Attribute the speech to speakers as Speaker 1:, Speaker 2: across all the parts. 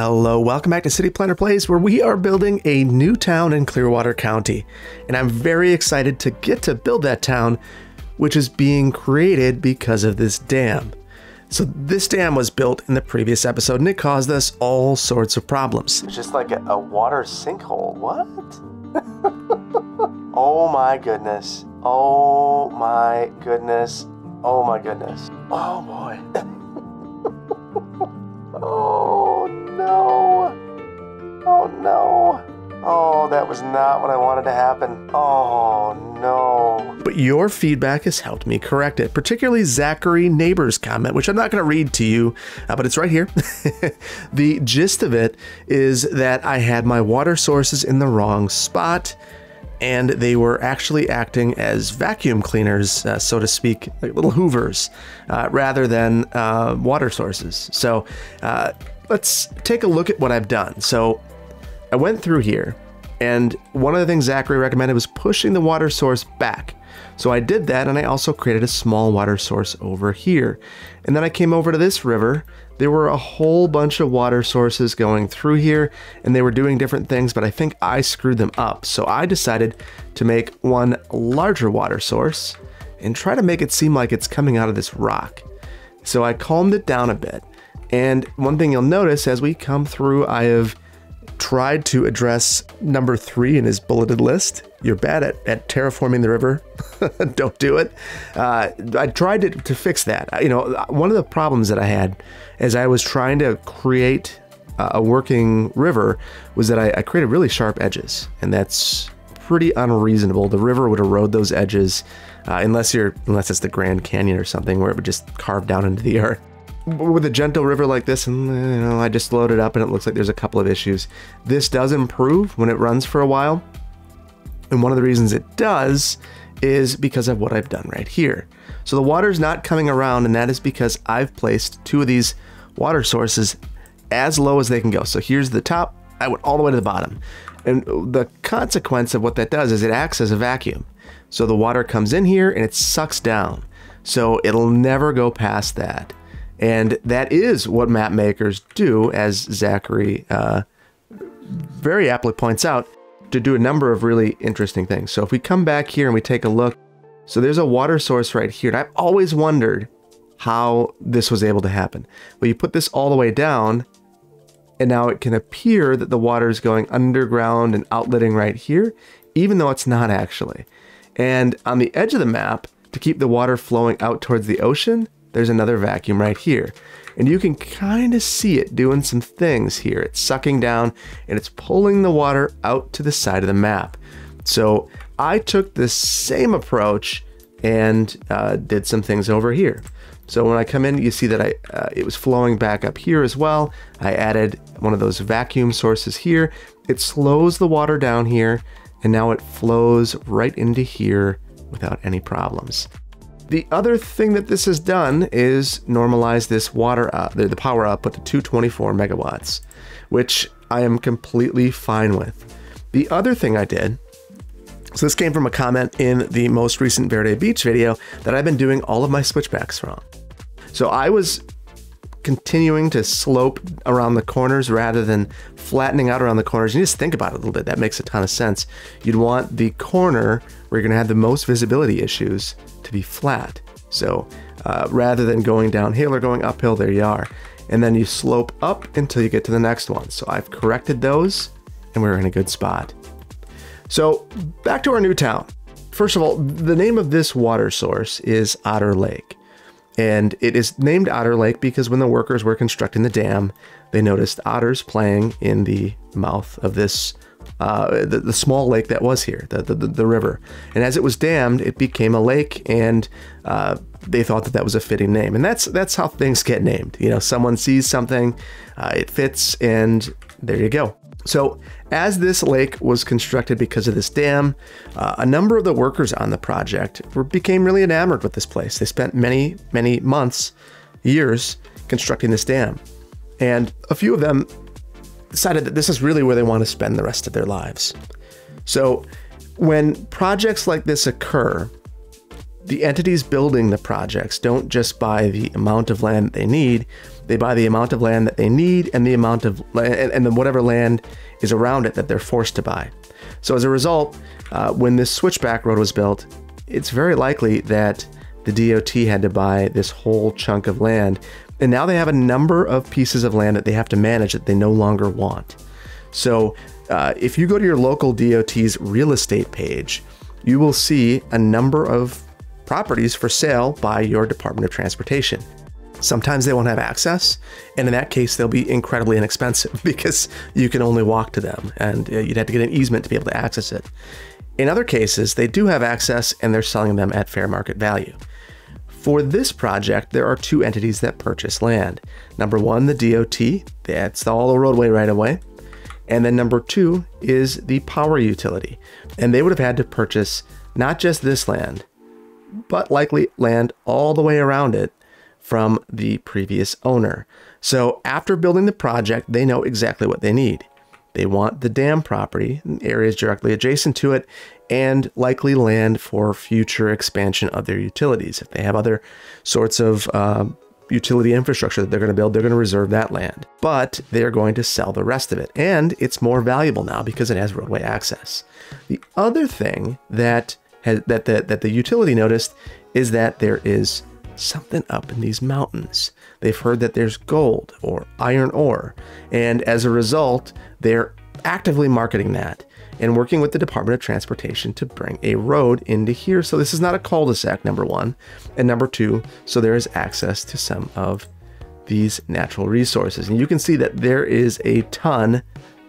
Speaker 1: Hello, welcome back to City Planner Plays, where we are building a new town in Clearwater County. And I'm very excited to get to build that town, which is being created because of this dam. So, this dam was built in the previous episode and it caused us all sorts of problems. It's just like a, a water sinkhole. What? oh my goodness. Oh my goodness. Oh my goodness. Oh boy. oh no. Oh no. Oh, that was not what I wanted to happen. Oh no. But your feedback has helped me correct it, particularly Zachary Neighbor's comment, which I'm not going to read to you, uh, but it's right here. the gist of it is that I had my water sources in the wrong spot and they were actually acting as vacuum cleaners, uh, so to speak, like little hoovers, uh, rather than uh, water sources. So uh, let's take a look at what I've done. So I went through here, and one of the things Zachary recommended was pushing the water source back. So I did that, and I also created a small water source over here. And then I came over to this river. There were a whole bunch of water sources going through here, and they were doing different things, but I think I screwed them up. So I decided to make one larger water source and try to make it seem like it's coming out of this rock. So I calmed it down a bit. And one thing you'll notice as we come through, I have tried to address number three in his bulleted list. You're bad at, at terraforming the river. Don't do it. Uh, I tried to, to fix that. You know, one of the problems that I had as I was trying to create a working river was that I, I created really sharp edges, and that's pretty unreasonable. The river would erode those edges uh, unless you're unless it's the Grand Canyon or something where it would just carve down into the earth with a gentle river like this, and you know, I just load it up and it looks like there's a couple of issues. This does improve when it runs for a while. And one of the reasons it does is because of what I've done right here. So the water's not coming around, and that is because I've placed two of these water sources as low as they can go. So here's the top, I went all the way to the bottom. And the consequence of what that does is it acts as a vacuum. So the water comes in here and it sucks down. So it'll never go past that. And that is what map makers do, as Zachary uh, very aptly points out, to do a number of really interesting things. So if we come back here and we take a look, so there's a water source right here. And I've always wondered how this was able to happen. Well, you put this all the way down, and now it can appear that the water is going underground and outletting right here, even though it's not actually. And on the edge of the map, to keep the water flowing out towards the ocean, there's another vacuum right here. And you can kind of see it doing some things here. It's sucking down and it's pulling the water out to the side of the map. So I took the same approach and uh, did some things over here. So when I come in, you see that I uh, it was flowing back up here as well. I added one of those vacuum sources here. It slows the water down here, and now it flows right into here without any problems. The other thing that this has done is normalize this water, uh, the, power output to 224 megawatts, which I am completely fine with. The other thing I did, so this came from a comment in the most recent Verde Beach video that I've been doing all of my switchbacks wrong. So I was continuing to slope around the corners rather than flattening out around the corners. You just think about it a little bit. That makes a ton of sense. You'd want the corner where you're going to have the most visibility issues to be flat. So uh, rather than going downhill or going uphill, there you are. And then you slope up until you get to the next one. So I've corrected those and we're in a good spot. So back to our new town. First of all, the name of this water source is Otter Lake. And it is named Otter Lake because when the workers were constructing the dam, they noticed otters playing in the mouth of this, uh, the, the, small lake that was here, the, the, the, river. And as it was dammed, it became a lake, and uh, they thought that that was a fitting name. And that's that's how things get named. You know, someone sees something, uh, it fits, and there you go. So, as this lake was constructed because of this dam, uh, a number of the workers on the project were, became really enamored with this place. They spent many, many months, years constructing this dam. And a few of them decided that this is really where they want to spend the rest of their lives. So, when projects like this occur, the entities building the projects don't just buy the amount of land they need, They buy the amount of land that they need and the amount of and, and then whatever land is around it that they're forced to buy. So as a result, uh, when this switchback road was built, it's very likely that the DOT had to buy this whole chunk of land, and now they have a number of pieces of land that they have to manage that they no longer want. So uh, if you go to your local DOT's real estate page, you will see a number of properties for sale by your Department of Transportation. Sometimes they won't have access, and in that case, they'll be incredibly inexpensive because you can only walk to them and uh, you'd have to get an easement to be able to access it. In other cases, they do have access and they're selling them at fair market value. For this project, there are two entities that purchase land. Number one, the DOT, that's all the roadway right away. And then number two is the power utility. And they would have had to purchase not just this land, but likely land all the way around it from the previous owner. So after building the project, they know exactly what they need. They want the dam property, areas directly adjacent to it, and likely land for future expansion of their utilities. If they have other sorts of uh, utility infrastructure that they're going to build, they're going to reserve that land. But they're going to sell the rest of it. And it's more valuable now because it has roadway access. The other thing that has, that that the utility noticed is that there is something up in these mountains. They've heard that there's gold or iron ore. And as a result, they're actively marketing that and working with the Department of Transportation to bring a road into here. So this is not a cul-de-sac, number one. And number two, so there is access to some of these natural resources. And you can see that there is a ton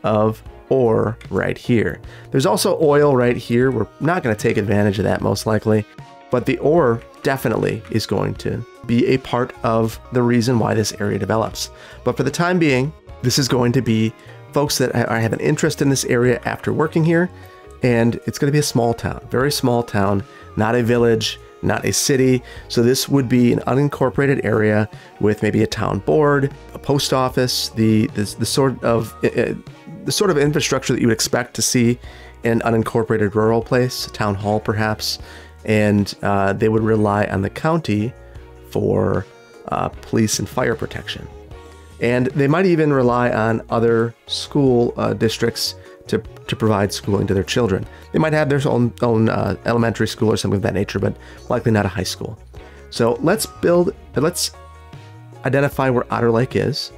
Speaker 1: of ore right here. There's also oil right here. We're not going to take advantage of that most likely, but the ore definitely is going to be a part of the reason why this area develops. But for the time being, this is going to be folks that I have an interest in this area after working here. And it's going to be a small town, very small town, not a village, not a city. So this would be an unincorporated area with maybe a town board, a post office, the the, the sort of the sort of infrastructure that you would expect to see in an unincorporated rural place, a town hall perhaps, and uh, they would rely on the county for uh, police and fire protection. And they might even rely on other school uh, districts to, to provide schooling to their children. They might have their own, own uh, elementary school or something of that nature, but likely not a high school. So let's build, let's identify where Otter Lake is.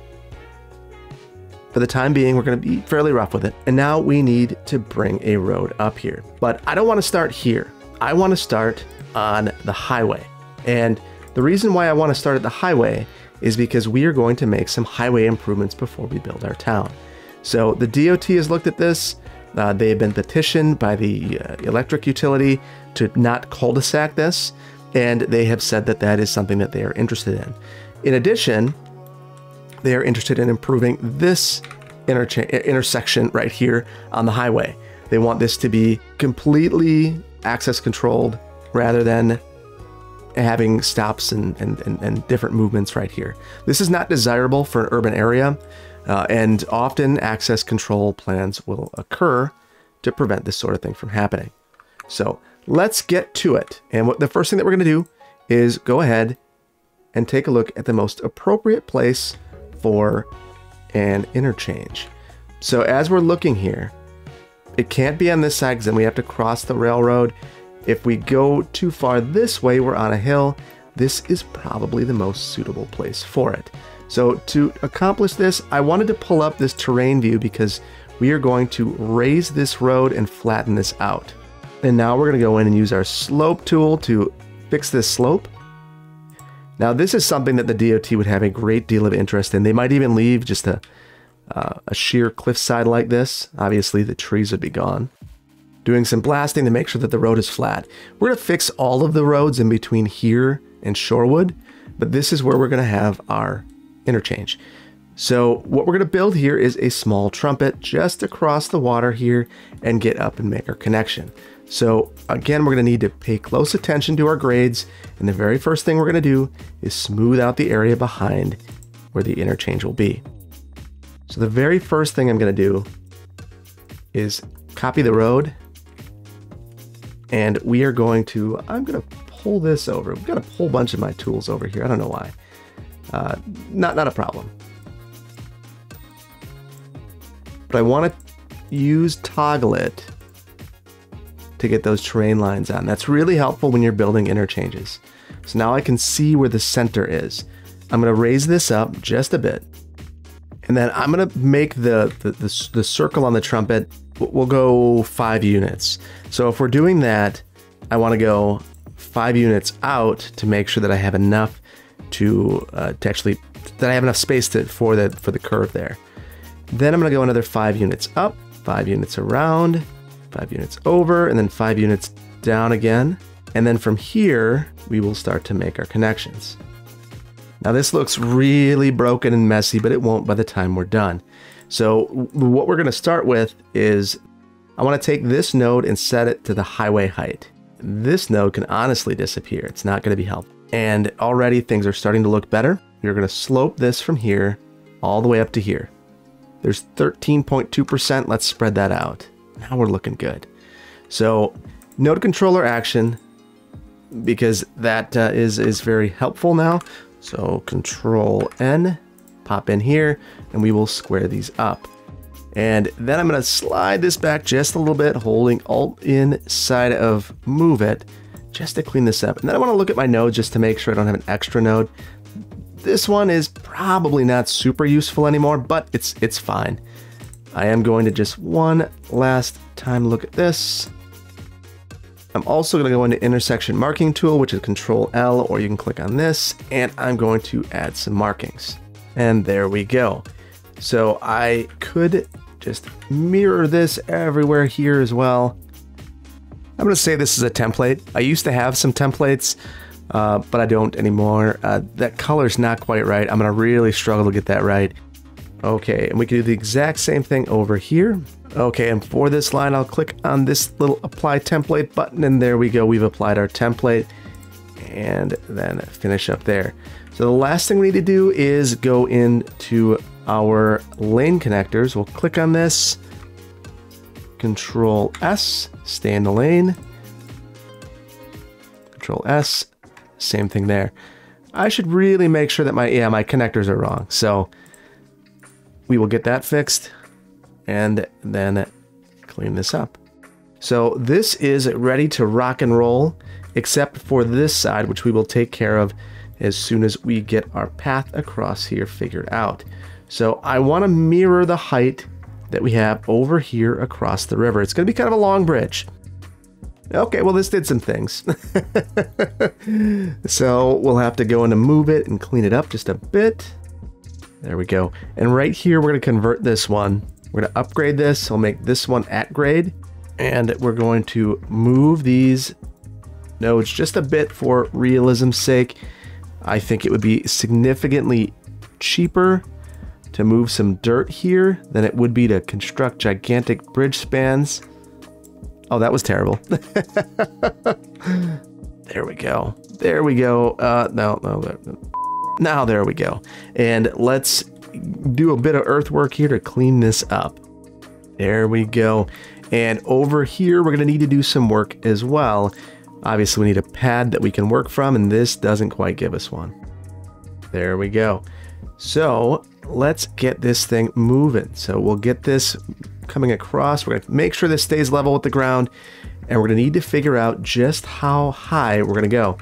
Speaker 1: For the time being, we're going to be fairly rough with it. And now we need to bring a road up here. But I don't want to start here. I want to start on the highway. And the reason why I want to start at the highway is because we are going to make some highway improvements before we build our town. So the DOT has looked at this. Uh, they have been petitioned by the uh, electric utility to not cul-de-sac this, and they have said that that is something that they are interested in. In addition, they are interested in improving this intersection right here on the highway. They want this to be completely access controlled rather than having stops and, and, and, and, different movements right here. This is not desirable for an urban area, uh, and often access control plans will occur to prevent this sort of thing from happening. So let's get to it. And what the first thing that we're going to do is go ahead and take a look at the most appropriate place for an interchange. So as we're looking here, it can't be on this side because then we have to cross the railroad if we go too far this way, we're on a hill. This is probably the most suitable place for it. So to accomplish this, I wanted to pull up this terrain view because we are going to raise this road and flatten this out. And now we're going to go in and use our slope tool to fix this slope. Now this is something that the DOT would have a great deal of interest in. They might even leave just a, uh, a sheer cliffside like this. Obviously the trees would be gone doing some blasting to make sure that the road is flat. We're to fix all of the roads in between here and Shorewood, but this is where we're going to have our interchange. So what we're going to build here is a small trumpet just across the water here and get up and make our connection. So again, we're going to need to pay close attention to our grades. And the very first thing we're going to do is smooth out the area behind where the interchange will be. So the very first thing I'm going to do is copy the road and we are going to, I'm going to pull this over. We've got a whole bunch of my tools over here. I don't know why. Uh, not, not a problem. But I want to use toggle it to get those terrain lines on. That's really helpful when you're building interchanges. So now I can see where the center is. I'm going to raise this up just a bit. And then I'm going to make the, the, the, the circle on the trumpet, we'll go five units. So if we're doing that, I want to go five units out to make sure that I have enough to uh, to actually that I have enough space to for the for the curve there. Then I'm going to go another five units up, five units around, five units over, and then five units down again. And then from here, we will start to make our connections. Now this looks really broken and messy, but it won't by the time we're done. So what we're going to start with is I want to take this node and set it to the highway height. This node can honestly disappear. It's not going to be helpful. And already things are starting to look better. You're going to slope this from here all the way up to here. There's 13.2%. Let's spread that out. Now we're looking good. So node controller action, because that uh, is is very helpful now. So control N, pop in here, and we will square these up. And then I'm gonna slide this back just a little bit, holding Alt inside of move it, just to clean this up. And then I wanna look at my node just to make sure I don't have an extra node. This one is probably not super useful anymore, but it's it's fine. I am going to just one last time look at this. I'm also going to go into intersection marking tool, which is control L, or you can click on this, and I'm going to add some markings. And there we go. So I could just mirror this everywhere here as well. I'm going to say this is a template. I used to have some templates, uh, but I don't anymore. Uh, that color's not quite right. I'm going to really struggle to get that right. Okay, and we can do the exact same thing over here. Okay, and for this line, I'll click on this little apply template button, and there we go. We've applied our template, and then finish up there. So the last thing we need to do is go into our lane connectors. We'll click on this, Control S, stay in the lane, Control S, same thing there. I should really make sure that my, yeah, my connectors are wrong. So we will get that fixed and then clean this up. So this is ready to rock and roll, except for this side, which we will take care of as soon as we get our path across here figured out. So I want to mirror the height that we have over here across the river. It's going to be kind of a long bridge. Okay, well, this did some things. so we'll have to go in and move it and clean it up just a bit. There we go. And right here, we're going to convert this one. We're going to upgrade this. I'll make this one at grade. And we're going to move these nodes just a bit for realism's sake. I think it would be significantly cheaper to move some dirt here than it would be to construct gigantic bridge spans. Oh, that was terrible. there we go. There we go. Uh, no, no, no. Now there we go. And let's do a bit of earthwork here to clean this up. There we go. And over here, we're going to need to do some work as well. Obviously, we need a pad that we can work from, and this doesn't quite give us one. There we go. So let's get this thing moving. So we'll get this coming across. We're to make sure this stays level with the ground, and we're to need to figure out just how high we're going to go.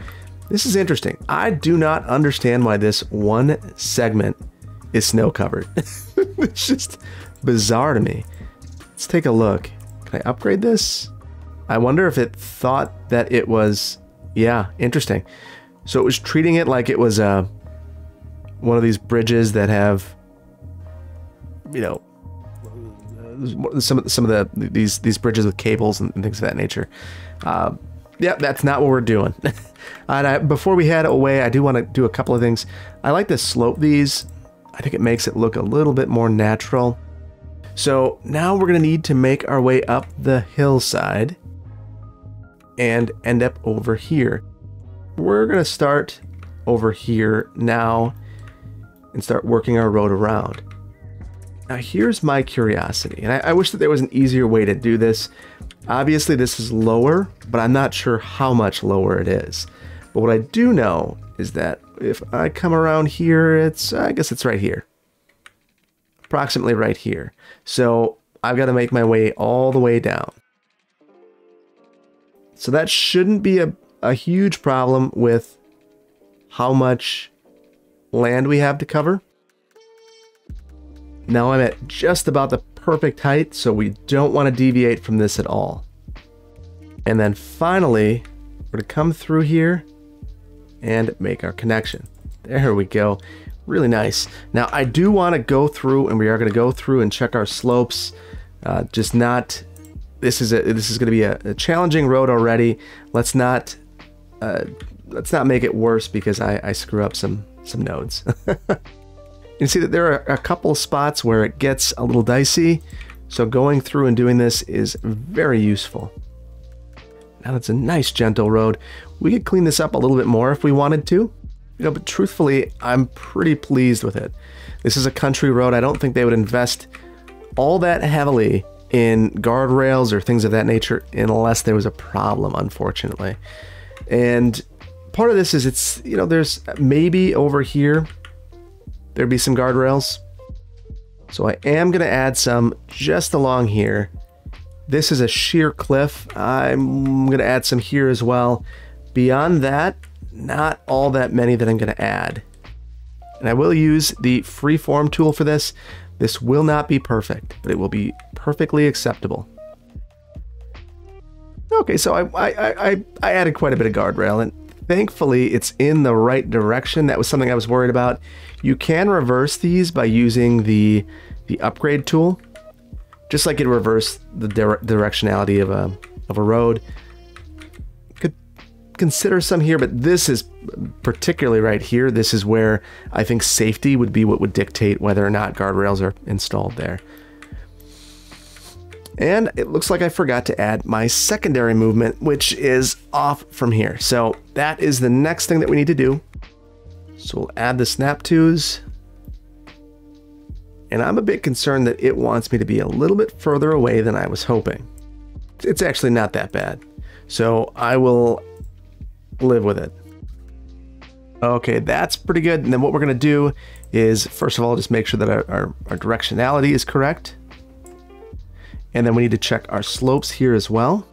Speaker 1: This is interesting. I do not understand why this one segment is snow covered. it's just bizarre to me. Let's take a look. Can I upgrade this? I wonder if it thought that it was, yeah, interesting. So it was treating it like it was uh, one of these bridges that have, you know, some of some of the these these bridges with cables and, things of that nature. Uh, yeah, that's not what we're doing. and I, before we head away, I do want to do a couple of things. I like to slope these. I think it makes it look a little bit more natural. So now we're going to need to make our way up the hillside and end up over here. We're going to start over here now and start working our road around. Now here's my curiosity, and I, I wish that there was an easier way to do this. Obviously this is lower, but I'm not sure how much lower it is. But what I do know is that if I come around here, it's, I guess it's right here. Approximately right here. So I've got to make my way all the way down. So that shouldn't be a, a huge problem with how much land we have to cover. Now I'm at just about the perfect height, so we don't want to deviate from this at all. And then finally, we're to come through here and make our connection. There we go. Really nice. Now I do want to go through, and we are going to go through and check our slopes. Uh, just not. This is a this is going to be a, a, challenging road already. Let's not uh, let's not make it worse because I, I screw up some some nodes. you see that there are a couple spots where it gets a little dicey. So going through and doing this is very useful. Now that's a nice gentle road. We could clean this up a little bit more if we wanted to. You know, but truthfully, I'm pretty pleased with it. This is a country road. I don't think they would invest all that heavily in guardrails or things of that nature unless there was a problem, unfortunately. And part of this is it's, you know, there's maybe over here there'd be some guardrails. So I am going to add some just along here. This is a sheer cliff. I'm going to add some here as well. Beyond that, not all that many that I'm going to add. And I will use the freeform tool for this. This will not be perfect, but it will be perfectly acceptable. Okay, so I, I, I, I added quite a bit of guardrail, and thankfully it's in the right direction. That was something I was worried about. You can reverse these by using the, the upgrade tool just like it reversed the directionality of a of a road. Consider some here, but this is particularly right here. This is where I think safety would be what would dictate whether or not guardrails are installed there. And it looks like I forgot to add my secondary movement, which is off from here. So that is the next thing that we need to do. So we'll add the snap twos and I'm a bit concerned that it wants me to be a little bit further away than I was hoping. It's actually not that bad, so I will live with it. Okay, that's pretty good. And then what we're gonna do is, first of all, just make sure that our, our, our directionality is correct. And then we need to check our slopes here as well.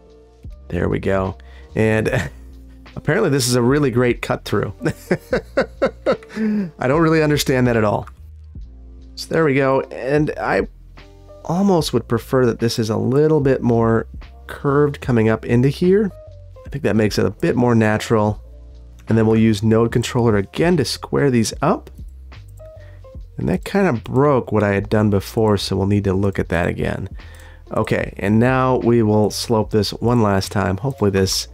Speaker 1: There we go. And apparently this is a really great cut through. I don't really understand that at all. So there we go. And I almost would prefer that this is a little bit more curved coming up into here. I think that makes it a bit more natural. And then we'll use node controller again to square these up. And that kind of broke what I had done before, so we'll need to look at that again. Okay, and now we will slope this one last time. Hopefully this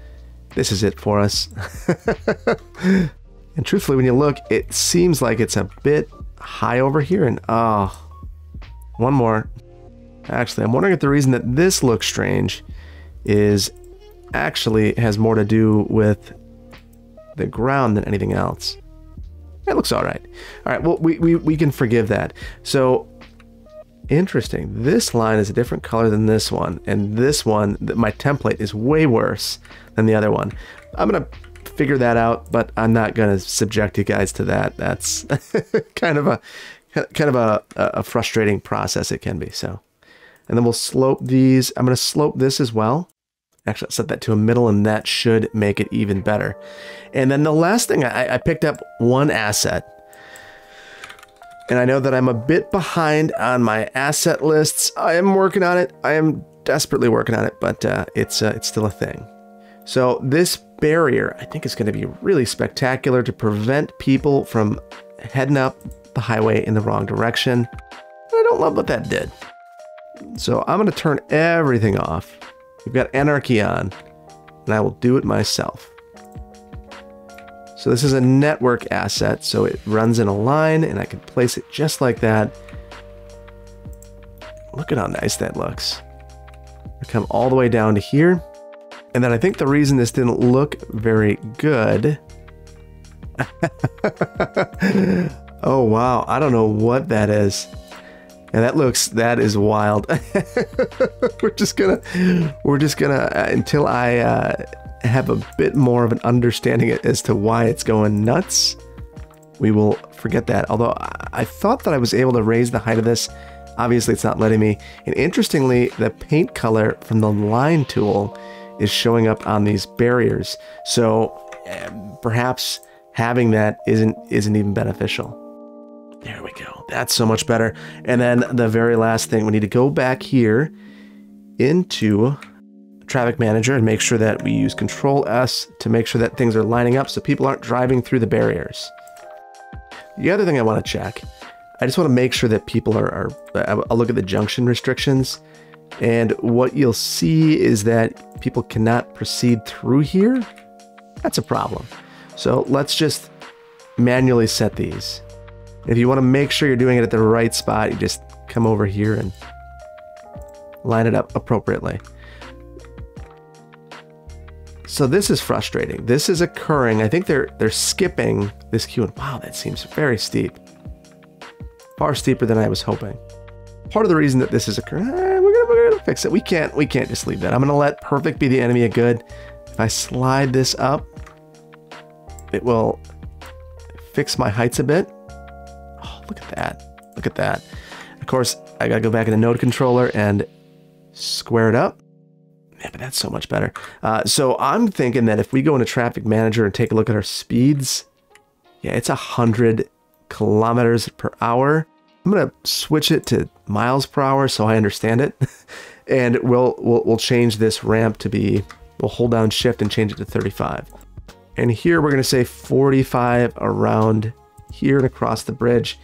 Speaker 1: this is it for us. and truthfully, when you look, it seems like it's a bit high over here and oh one more actually i'm wondering if the reason that this looks strange is actually has more to do with the ground than anything else it looks all right all right well we, we, we can forgive that so interesting this line is a different color than this one and this one my template is way worse than the other one i'm gonna figure that out, but I'm not going to subject you guys to that. That's kind of a kind of a, a frustrating process it can be. So, and then we'll slope these. I'm going to slope this as well. Actually, I'll set that to a middle and that should make it even better. And then the last thing, I, I picked up one asset. And I know that I'm a bit behind on my asset lists. I am working on it. I am desperately working on it, but uh, it's uh, it's still a thing. So this barrier, I think is going to be really spectacular to prevent people from heading up the highway in the wrong direction. I don't love what that did. So I'm going to turn everything off. We've got anarchy on, and I will do it myself. So this is a network asset, so it runs in a line, and I can place it just like that. Look at how nice that looks. I come all the way down to here. And then I think the reason this didn't look very good. oh, wow. I don't know what that is. And that looks, that is wild. we're just gonna, we're just gonna, uh, until I uh, have a bit more of an understanding as to why it's going nuts, we will forget that. Although I thought that I was able to raise the height of this. Obviously, it's not letting me. And interestingly, the paint color from the line tool is showing up on these barriers. So uh, perhaps having that isn't isn't even beneficial. That's so much better. And then the very last thing, we need to go back here into Traffic Manager and make sure that we use Control S to make sure that things are lining up so people aren't driving through the barriers. The other thing I want to check, I just want to make sure that people are, are I'll look at the junction restrictions and what you'll see is that people cannot proceed through here. That's a problem. So let's just manually set these. If you want to make sure you're doing it at the right spot, you just come over here and line it up appropriately. So this is frustrating. This is occurring. I think they're they're skipping this queue. And wow, that seems very steep. Far steeper than I was hoping. Part of the reason that this is occurring, eh, we're, gonna, we're gonna fix it. We can't we can't just leave that. I'm gonna let perfect be the enemy of good. If I slide this up, it will fix my heights a bit. Look at that. Look at that. Of course, I gotta go back in the node controller and square it up. Yeah, but that's so much better. Uh, so I'm thinking that if we go into Traffic Manager and take a look at our speeds, yeah, it's a 100 kilometers per hour. I'm gonna switch it to miles per hour so I understand it, and we'll, we'll we'll change this ramp to be. We'll hold down Shift and change it to 35. And here we're gonna say 45 around here and across the bridge.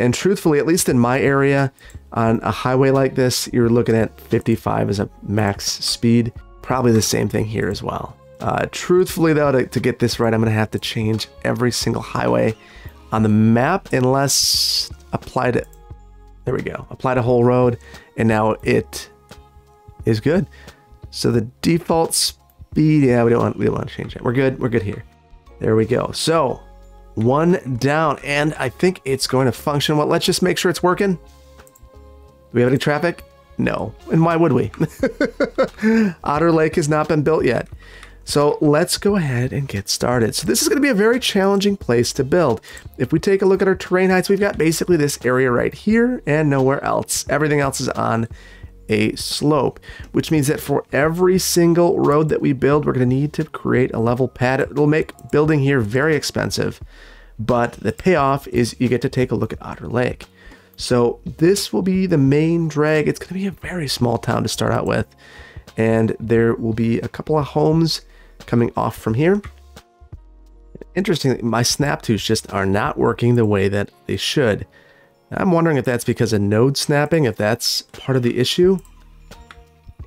Speaker 1: And truthfully, at least in my area, on a highway like this, you're looking at 55 as a max speed. Probably the same thing here as well. Uh, truthfully, though, to, to, get this right, I'm going to have to change every single highway on the map unless apply to, there we go, apply to whole road, and now it is good. So the default speed, yeah, we don't want, we don't want to change that. We're good, we're good here. There we go. So one down, and I think it's going to function. Well, let's just make sure it's working. Do we have any traffic? No. And why would we? Otter Lake has not been built yet. So let's go ahead and get started. So this is going to be a very challenging place to build. If we take a look at our terrain heights, we've got basically this area right here and nowhere else. Everything else is on a slope, which means that for every single road that we build, we're going to need to create a level pad. It will make building here very expensive, but the payoff is you get to take a look at Otter Lake. So this will be the main drag. It's going to be a very small town to start out with. And there will be a couple of homes coming off from here. Interestingly, my snap tools just are not working the way that they should. I'm wondering if that's because of node snapping, if that's part of the issue.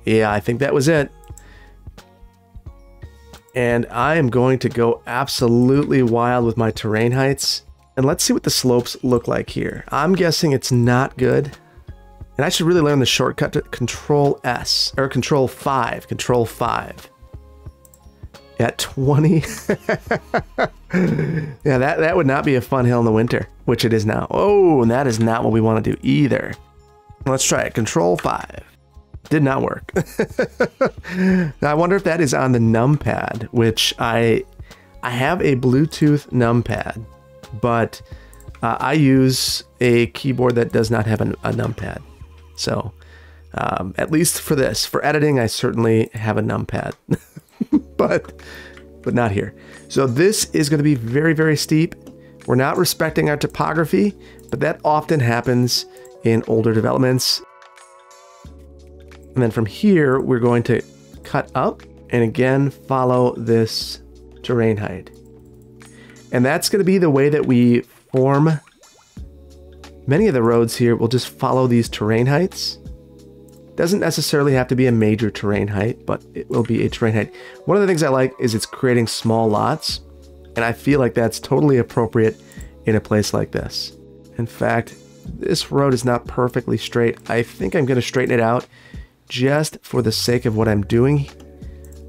Speaker 1: Yeah, I think that was it. And I am going to go absolutely wild with my terrain heights. And let's see what the slopes look like here. I'm guessing it's not good. And I should really learn the shortcut to Control S, or Control 5, Control 5. At 20. yeah, that, that would not be a fun hill in the winter, which it is now. Oh, and that is not what we want to do either. Let's try it. Control 5. Did not work. now, I wonder if that is on the numpad, which I I have a Bluetooth numpad but uh, I use a keyboard that does not have a, a numpad. So, um, at least for this, for editing, I certainly have a numpad, but but not here. So this is going to be very very steep. We're not respecting our topography, but that often happens in older developments. And then from here, we're going to cut up and again follow this terrain height. And that's going to be the way that we form many of the roads here. We'll just follow these terrain heights. Doesn't necessarily have to be a major terrain height, but it will be a terrain height. One of the things I like is it's creating small lots, and I feel like that's totally appropriate in a place like this. In fact, this road is not perfectly straight. I think I'm going to straighten it out just for the sake of what I'm doing.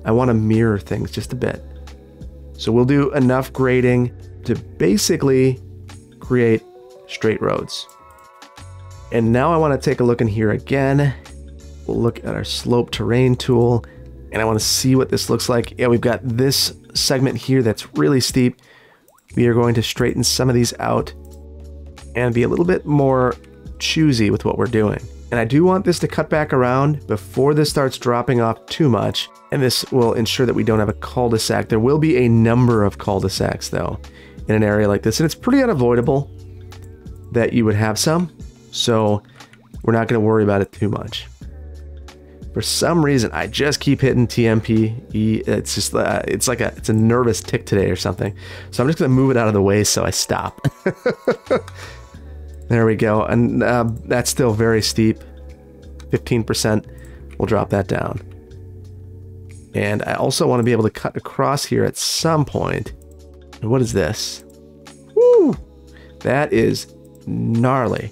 Speaker 1: I want to mirror things just a bit. So we'll do enough grading to basically create straight roads. And now I want to take a look in here again. We'll look at our slope terrain tool and I want to see what this looks like. Yeah, we've got this segment here that's really steep. we are going to straighten some of these out and be a little bit more choosy with what we're doing. And I do want this to cut back around before this starts dropping off too much. And this will ensure that we don't have a cul-de-sac. There will be a number of cul-de-sacs though in an area like this. And it's pretty unavoidable that you would have some. So we're not going to worry about it too much. For some reason, I just keep hitting TMP. It's just, uh, it's like a, it's a nervous tick today or something. So I'm just going to move it out of the way so I stop. there we go. And uh, that's still very steep. 15%. We'll drop that down. And I also want to be able to cut across here at some point. And what is this? Woo! That is gnarly.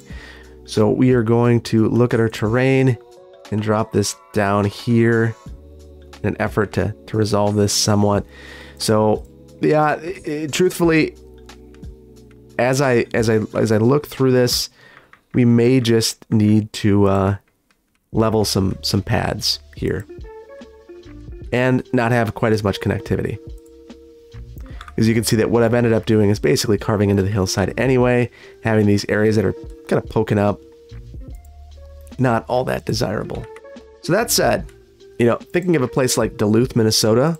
Speaker 1: So we are going to look at our terrain and drop this down here in an effort to, to resolve this somewhat. So yeah, truthfully, as I as I as I look through this, we may just need to uh, level some some pads here and not have quite as much connectivity. As you can see that what I've ended up doing is basically carving into the hillside anyway, having these areas that are kind of poking up not all that desirable. So that said, you know, thinking of a place like Duluth, Minnesota,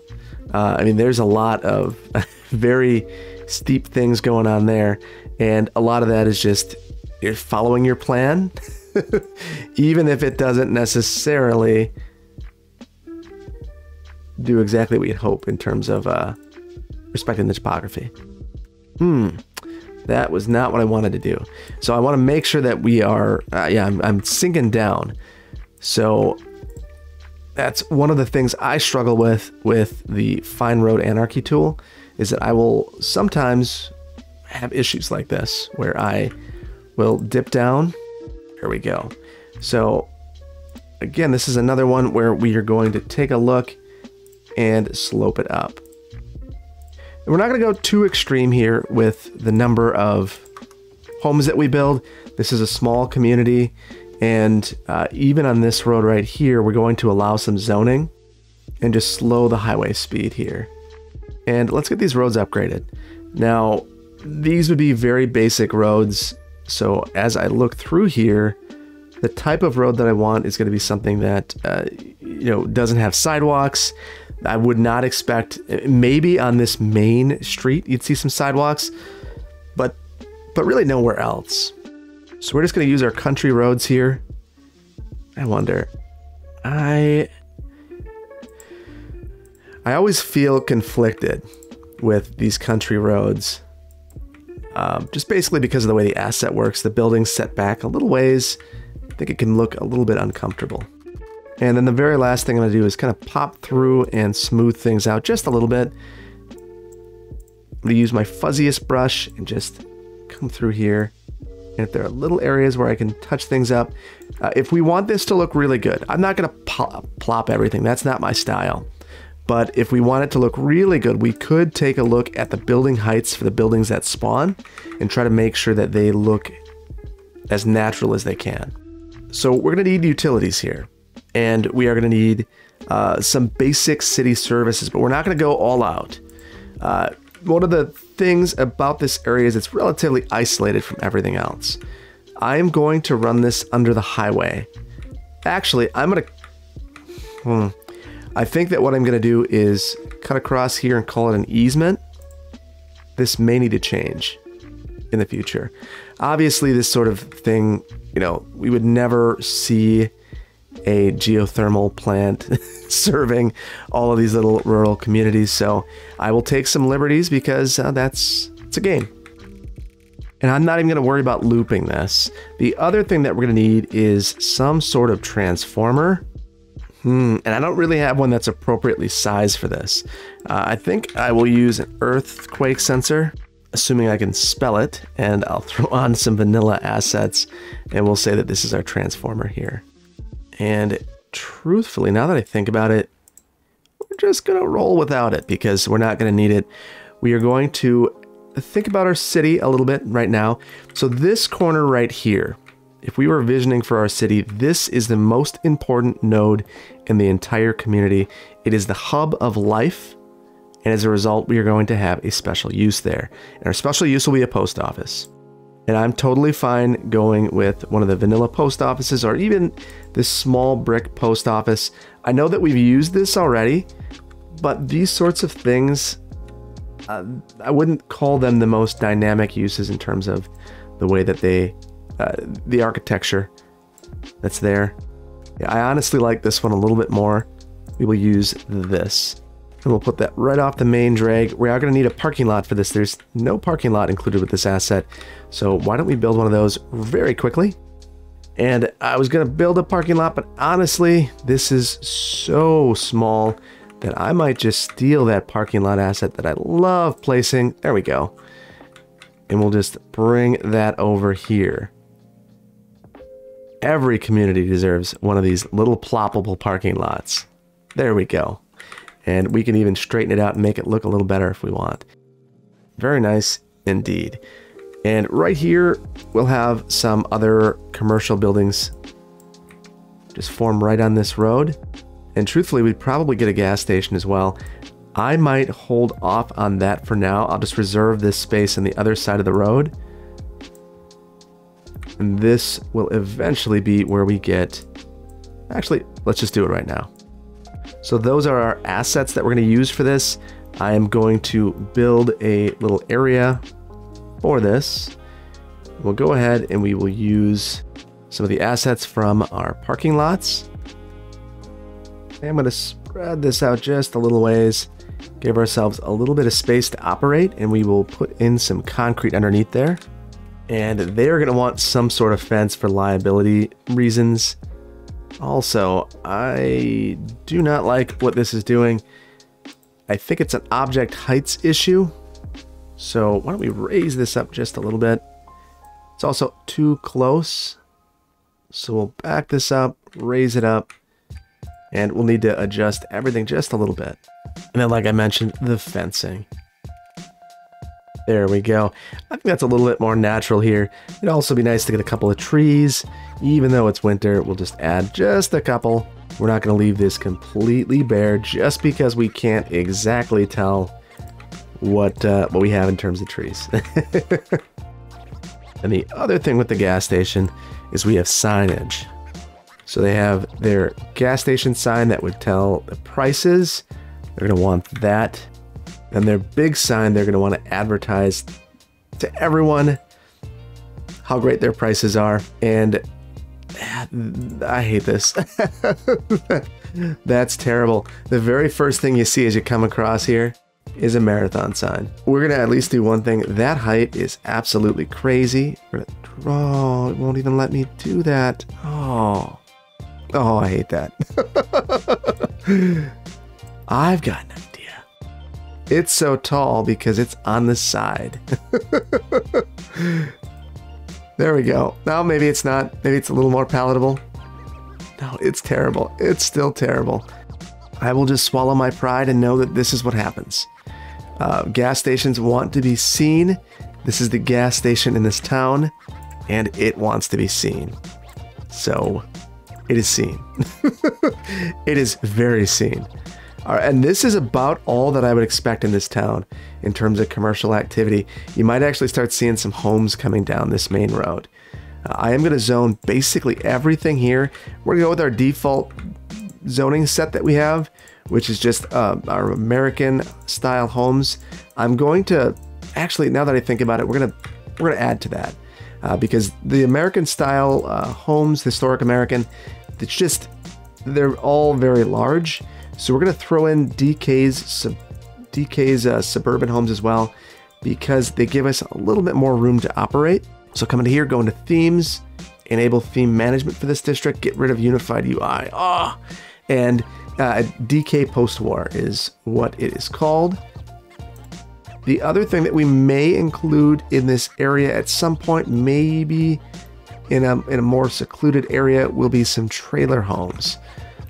Speaker 1: uh, I mean, there's a lot of very steep things going on there, and a lot of that is just you're following your plan, even if it doesn't necessarily do exactly what you'd hope in terms of uh, respecting the topography. Hmm. That was not what I wanted to do. So I want to make sure that we are, uh, yeah, I'm, I'm sinking down. So that's one of the things I struggle with with the Fine Road Anarchy tool is that I will sometimes have issues like this where I will dip down. Here we go. So again, this is another one where we are going to take a look and slope it up. We're not going to go too extreme here with the number of homes that we build. This is a small community, and uh, even on this road right here, we're going to allow some zoning and just slow the highway speed here. And let's get these roads upgraded. Now, these would be very basic roads, so as I look through here, the type of road that I want is going to be something that uh, you know doesn't have sidewalks I would not expect maybe on this main street you'd see some sidewalks, but but really nowhere else. So we're just going to use our country roads here. I wonder. I I always feel conflicted with these country roads. Um, just basically because of the way the asset works, the building's set back a little ways. I think it can look a little bit uncomfortable. And then the very last thing I'm to do is kind of pop through and smooth things out just a little bit. I'm to use my fuzziest brush and just come through here. And if there are little areas where I can touch things up, uh, if we want this to look really good, I'm not plop, plop everything. That's not my style. But if we want it to look really good, we could take a look at the building heights for the buildings that spawn and try to make sure that they look as natural as they can. So we're going to need utilities here and we are going to need uh, some basic city services, but we're not going to go all out. Uh, one of the things about this area is it's relatively isolated from everything else. I am going to run this under the highway. Actually, I'm going to... Hmm, I think that what I'm going to do is cut across here and call it an easement. This may need to change in the future. Obviously, this sort of thing, you know, we would never see a geothermal plant serving all of these little rural communities. So I will take some liberties because uh, that's it's a game. And I'm not even going to worry about looping this. The other thing that we're going to need is some sort of transformer. Hmm, and I don't really have one that's appropriately sized for this. Uh, I think I will use an earthquake sensor, assuming I can spell it, and I'll throw on some vanilla assets, and we'll say that this is our transformer here. And truthfully, now that I think about it, we're just to roll without it because we're not to need it. We are going to think about our city a little bit right now. So this corner right here, if we were visioning for our city, this is the most important node in the entire community. It is the hub of life And as a result, we are going to have a special use there. And our special use will be a post office. And I'm totally fine going with one of the vanilla post offices or even this small brick post office. I know that we've used this already, but these sorts of things, uh, I wouldn't call them the most dynamic uses in terms of the way that they, uh, the architecture that's there. Yeah, I honestly like this one a little bit more. We will use this. And we'll put that right off the main drag. We are going to need a parking lot for this. There's no parking lot included with this asset. So why don't we build one of those very quickly? And I was going to build a parking lot, but honestly, this is so small that I might just steal that parking lot asset that I love placing. There we go. And we'll just bring that over here. Every community deserves one of these little ploppable parking lots. There we go. And we can even straighten it out and make it look a little better if we want. Very nice indeed. And right here, we'll have some other commercial buildings just form right on this road. And truthfully, we'd probably get a gas station as well. I might hold off on that for now. I'll just reserve this space on the other side of the road. And this will eventually be where we get... Actually, let's just do it right now. So those are our assets that we're going to use for this. I am going to build a little area for this. We'll go ahead and we will use some of the assets from our parking lots. I'm going to spread this out just a little ways, give ourselves a little bit of space to operate, and we will put in some concrete underneath there. And they're going to want some sort of fence for liability reasons. Also, I do not like what this is doing. I think it's an object heights issue. So why don't we raise this up just a little bit. It's also too close. So we'll back this up, raise it up, and we'll need to adjust everything just a little bit. And then like I mentioned, the fencing. There we go. I think that's a little bit more natural here. It'd also be nice to get a couple of trees. Even though it's winter, we'll just add just a couple. We're not going to leave this completely bare just because we can't exactly tell what, uh, what we have in terms of trees. and the other thing with the gas station is we have signage. So they have their gas station sign that would tell the prices. They're going to want that and their big sign, they're going to want to advertise to everyone how great their prices are. And ah, I hate this. That's terrible. The very first thing you see as you come across here is a marathon sign. We're gonna at least do one thing. That height is absolutely crazy. We're gonna draw. It won't even let me do that. Oh, oh, I hate that. I've got an it's so tall because it's on the side. there we go. Now maybe it's not. Maybe it's a little more palatable. No, it's terrible. It's still terrible. I will just swallow my pride and know that this is what happens. Uh, gas stations want to be seen. This is the gas station in this town, and it wants to be seen. So, it is seen. it is very seen. And this is about all that I would expect in this town in terms of commercial activity. You might actually start seeing some homes coming down this main road. Uh, I am going to zone basically everything here. We're going to go with our default zoning set that we have, which is just uh, our American style homes. I'm going to actually, now that I think about it, we're going to we're going to add to that uh, because the American style uh, homes, historic American, it's just they're all very large so we're going to throw in DK's, sub, DK's uh, suburban homes as well because they give us a little bit more room to operate. So come into here, go into themes, enable theme management for this district, get rid of unified UI. Ah, oh, and uh, DK post-war is what it is called. The other thing that we may include in this area at some point, maybe in a, in a more secluded area, will be some trailer homes.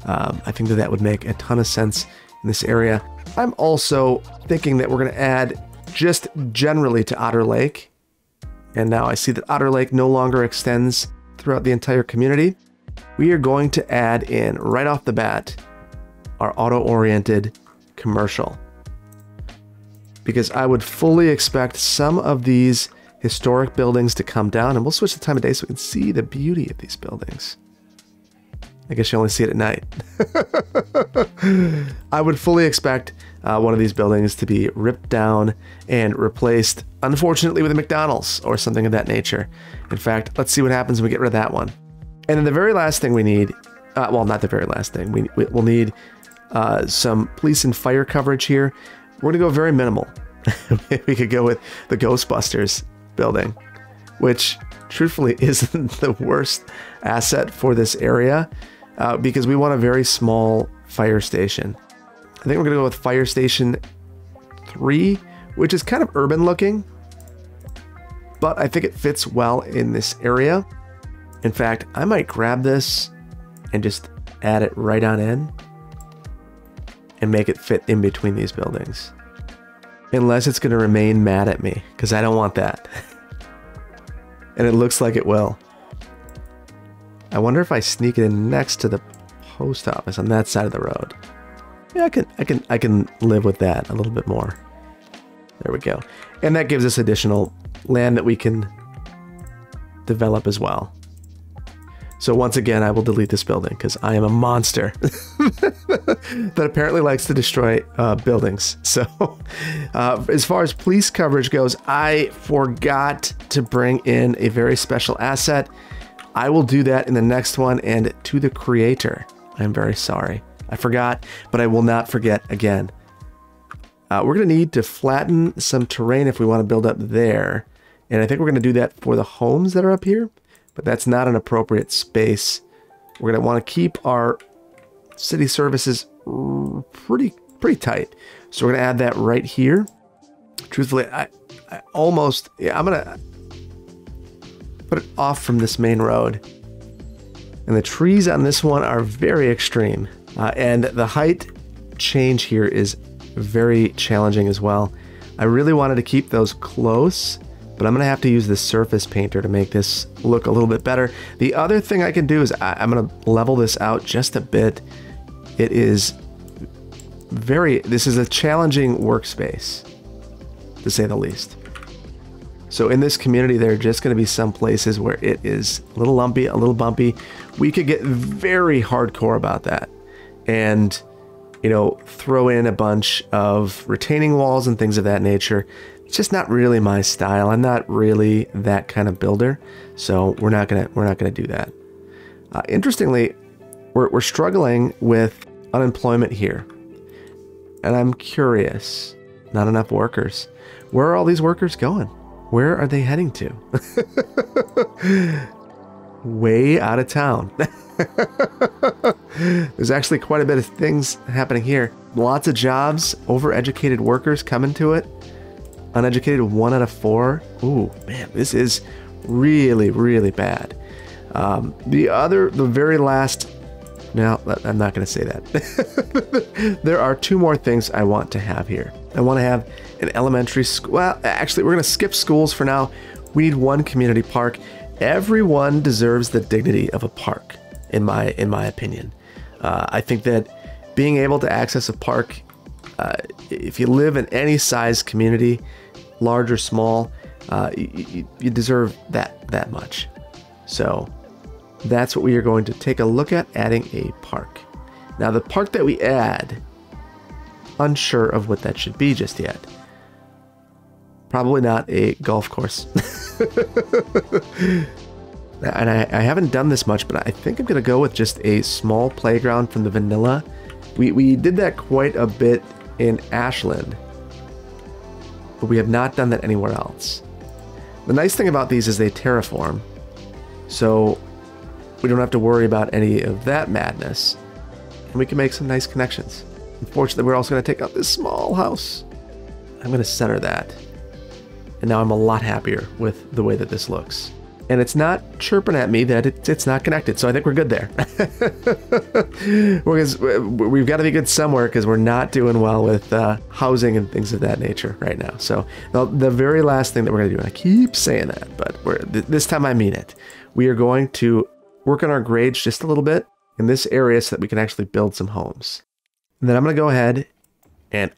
Speaker 1: Um, I think that that would make a ton of sense in this area. I'm also thinking that we're going to add just generally to Otter Lake. And now I see that Otter Lake no longer extends throughout the entire community. We are going to add in right off the bat our auto-oriented commercial. because I would fully expect some of these historic buildings to come down and we'll switch the time of day so we can see the beauty of these buildings. I guess you only see it at night. I would fully expect uh, one of these buildings to be ripped down and replaced, unfortunately, with a McDonald's or something of that nature. In fact, let's see what happens when we get rid of that one. And then the very last thing we need, uh, well, not the very last thing, we, we will need uh, some police and fire coverage here. We're going to go very minimal. we could go with the Ghostbusters building, which truthfully isn't the worst asset for this area uh, because we want a very small fire station. I think we're going to go with Fire Station 3, which is kind of urban looking, but I think it fits well in this area. In fact, I might grab this and just add it right on in and make it fit in between these buildings. Unless it's going to remain mad at me, because I don't want that. and it looks like it will. I wonder if I sneak it in next to the post office on that side of the road. Yeah, I can, I can, I can live with that a little bit more. There we go. And that gives us additional land that we can develop as well. So once again, I will delete this building because I am a monster that apparently likes to destroy uh, buildings. So uh, as far as police coverage goes, I forgot to bring in a very special asset. I will do that in the next one and to the creator. I'm very sorry. I forgot, but I will not forget again. Uh, we're going to need to flatten some terrain if we want to build up there. And I think we're going to do that for the homes that are up here, but that's not an appropriate space. We're going to want to keep our city services pretty pretty tight. So we're going to add that right here. Truthfully, I, I almost, yeah, I'm going to put it off from this main road. And the trees on this one are very extreme. Uh, and the height change here is very challenging as well. I really wanted to keep those close, but I'm going to have to use the surface painter to make this look a little bit better. The other thing I can do is I, I'm going to level this out just a bit. It is very, this is a challenging workspace, to say the least. So in this community, there are just going to be some places where it is a little lumpy, a little bumpy. We could get very hardcore about that and you know throw in a bunch of retaining walls and things of that nature. It's just not really my style. I'm not really that kind of builder so we're not gonna we're not gonna do that. Uh, interestingly we're, we're struggling with unemployment here. And i'm curious not enough workers. Where are all these workers going where are they heading to way out of town There's actually quite a bit of things happening here. Lots of jobs, overeducated workers coming to it. Uneducated, one out of four. Ooh, man, this is really, really bad. Um, the other, the very last, no, I'm not going to say that. there are two more things I want to have here. I want to have an elementary school. Well, actually, we're going to skip schools for now. We need one community park. Everyone deserves the dignity of a park in my in my opinion. Uh, I think that being able to access a park, uh, if you live in any size community, large or small, uh, you, you deserve that that much. So that's what we are going to take a look at adding a park. Now the park that we add, unsure of what that should be just yet. Probably not a golf course. and I, I, haven't done this much, but I think I'm going to go with just a small playground from the vanilla. We, we did that quite a bit in Ashland, but we have not done that anywhere else. The nice thing about these is they terraform, so we don't have to worry about any of that madness, and we can make some nice connections. Unfortunately, we're also going to take out this small house. I'm going to center that, and now I'm a lot happier with the way that this looks and it's not chirping at me that it, it's not connected. So I think we're good there. because we've got to be good somewhere because we're not doing well with uh, housing and things of that nature right now. So the, the very last thing that we're going to do, and I keep saying that, but th this time I mean it, we are going to work on our grades just a little bit in this area so that we can actually build some homes. And then I'm going to go ahead and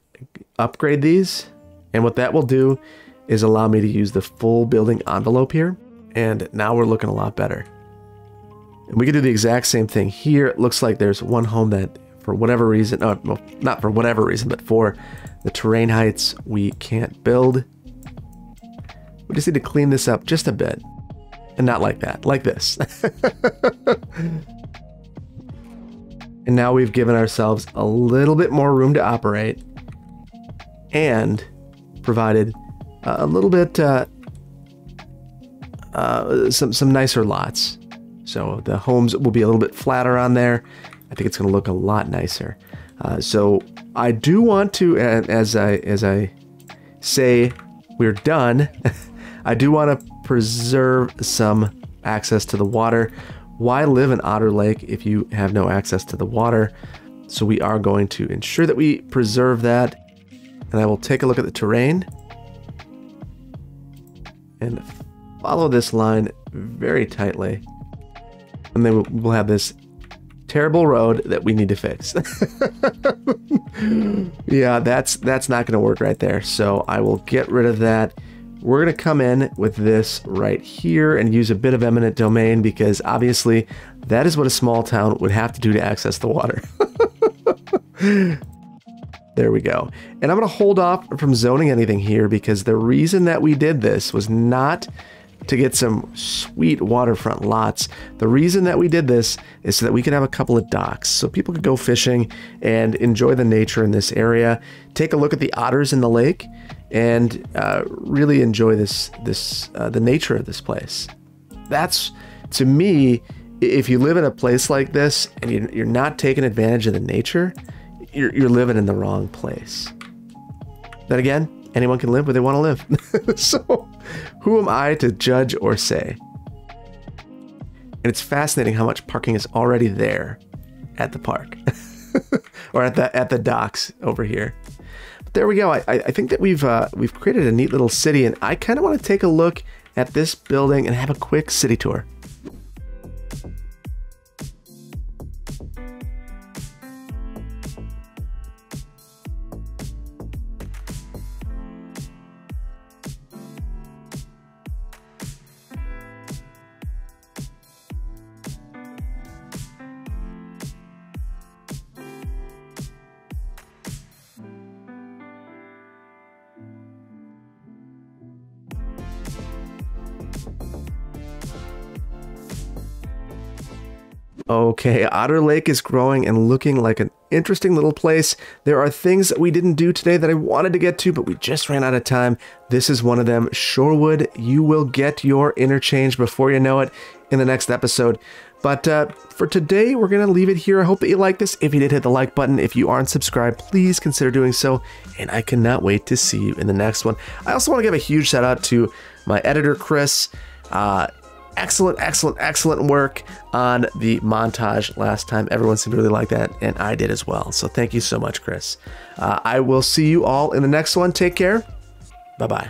Speaker 1: upgrade these And what that will do is allow me to use the full building envelope here. And now we're looking a lot better. And we can do the exact same thing here. It looks like there's one home that, for whatever reason, oh, well, not for whatever reason, but for the terrain heights, we can't build. We just need to clean this up just a bit. And not like that, like this. and now we've given ourselves a little bit more room to operate and provided a little bit uh, uh, some some nicer lots. So the homes will be a little bit flatter on there. I think it's going to look a lot nicer. Uh, so I do want to, as I as I say, we're done. I do want to preserve some access to the water. Why live in Otter Lake if you have no access to the water? So we are going to ensure that we preserve that. And I will take a look at the terrain and follow this line very tightly. And then we'll have this terrible road that we need to fix. yeah, that's that's not going to work right there. So I will get rid of that. We're going to come in with this right here and use a bit of eminent domain because obviously that is what a small town would have to do to access the water. there we go. And I'm going to hold off from zoning anything here because the reason that we did this was not to get some sweet waterfront lots. The reason that we did this is so that we could have a couple of docks so people could go fishing and enjoy the nature in this area, take a look at the otters in the lake, and uh, really enjoy this this uh, the nature of this place. That's to me, if you live in a place like this and you're not taking advantage of the nature, you're, you're living in the wrong place. Then again, anyone can live where they want to live. so, who am I to judge or say? And it's fascinating how much parking is already there at the park or at the at the docks over here. But there we go. I, I think that we've uh, we've created a neat little city, and I kind of want to take a look at this building and have a quick city tour. Okay, Otter Lake is growing and looking like an interesting little place. There are things that we didn't do today that I wanted to get to, but we just ran out of time. This is one of them. Shorewood, you will get your interchange before you know it in the next episode. But uh, for today, we're going to leave it here. I hope that you like this. If you did, hit the like button. If you aren't subscribed, please consider doing so. And I cannot wait to see you in the next one. I also want to give a huge shout out to my editor, Chris. Uh, excellent, excellent, excellent work on the montage last time. Everyone seemed to really like that, and I did as well. So thank you so much, Chris. Uh, I will see you all in the next one. Take care. Bye bye.